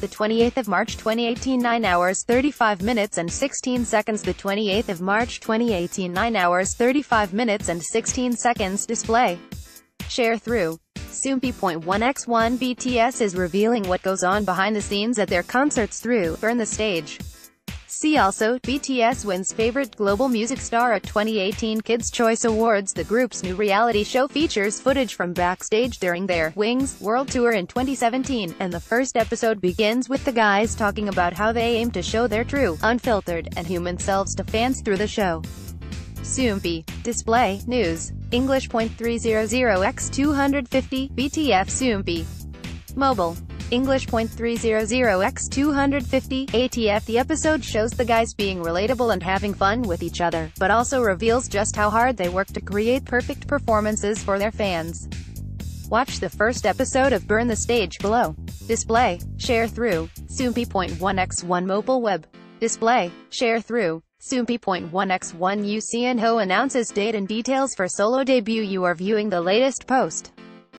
The 28th of March 2018 9 hours 35 minutes and 16 seconds. The 28th of March 2018 9 hours 35 minutes and 16 seconds. Display. Sharethrough. Soompi.1x1 BTS is revealing what goes on behind the scenes at their concerts through Burn the Stage See also, BTS wins Favorite Global Music Star at 2018 Kids' Choice Awards The group's new reality show features footage from backstage during their Wings World Tour in 2017, and the first episode begins with the guys talking about how they aim to show their true, unfiltered, and human selves to fans through the show. Soompi. Display, News. English .300 x 250, BTF Soompi. Mobile. English .300 x 250, ATF The episode shows the guys being relatable and having fun with each other, but also reveals just how hard they work to create perfect performances for their fans. Watch the first episode of Burn the Stage below. Display, Sharethrough, Soompi.1x1 mobile web. Display, Sharethrough, Soompi.1x1 Yoo Seon Ho announces date and details for solo debut You are viewing the latest post.